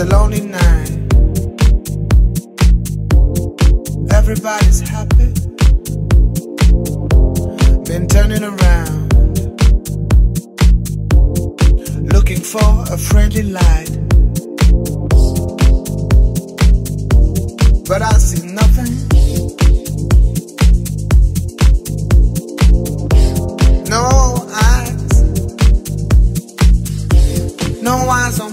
A lonely night. Everybody's happy. Been turning around. Looking for a friendly light. But I see nothing. No eyes. No eyes on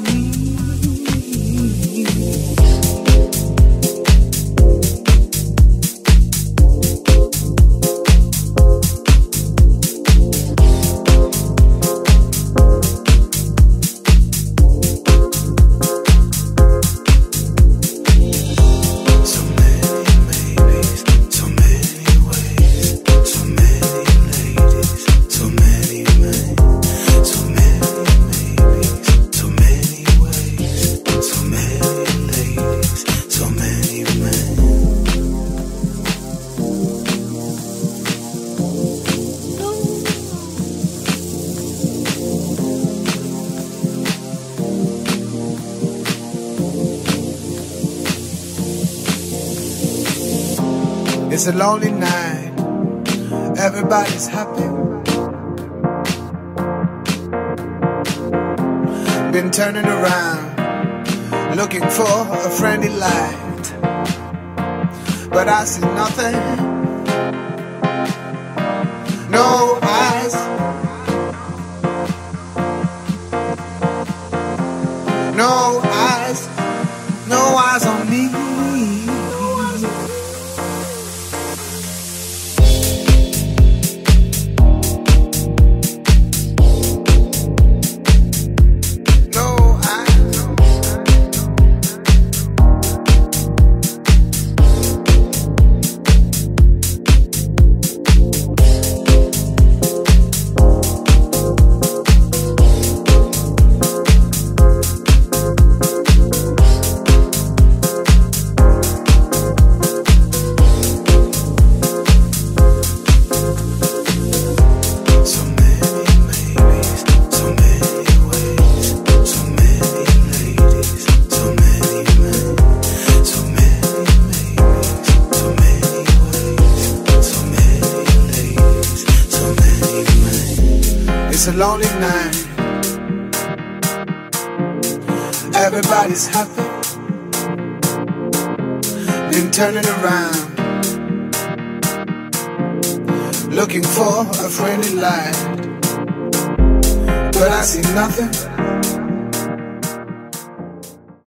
It's a lonely night. Everybody's happy. Been turning around, looking for a friendly light. But I see nothing. No eyes. No eyes. No eyes on me. A lonely night. Everybody's happy. Been turning around looking for a friendly light. But I see nothing.